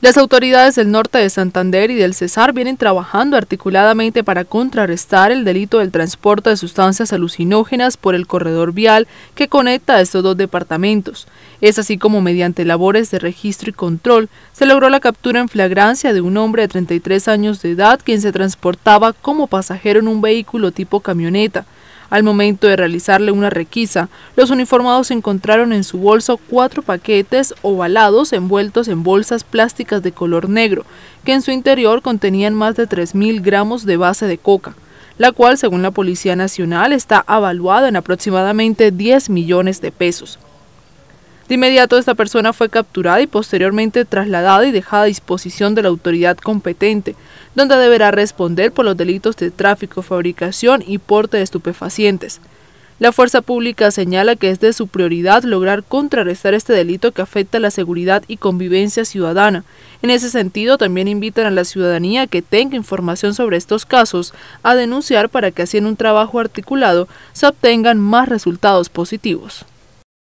Las autoridades del norte de Santander y del Cesar vienen trabajando articuladamente para contrarrestar el delito del transporte de sustancias alucinógenas por el corredor vial que conecta a estos dos departamentos. Es así como mediante labores de registro y control se logró la captura en flagrancia de un hombre de 33 años de edad quien se transportaba como pasajero en un vehículo tipo camioneta. Al momento de realizarle una requisa, los uniformados encontraron en su bolso cuatro paquetes ovalados envueltos en bolsas plásticas de color negro, que en su interior contenían más de 3.000 gramos de base de coca, la cual, según la Policía Nacional, está avaluada en aproximadamente 10 millones de pesos. De inmediato esta persona fue capturada y posteriormente trasladada y dejada a disposición de la autoridad competente, donde deberá responder por los delitos de tráfico, fabricación y porte de estupefacientes. La fuerza pública señala que es de su prioridad lograr contrarrestar este delito que afecta la seguridad y convivencia ciudadana. En ese sentido, también invitan a la ciudadanía que tenga información sobre estos casos a denunciar para que así en un trabajo articulado se obtengan más resultados positivos.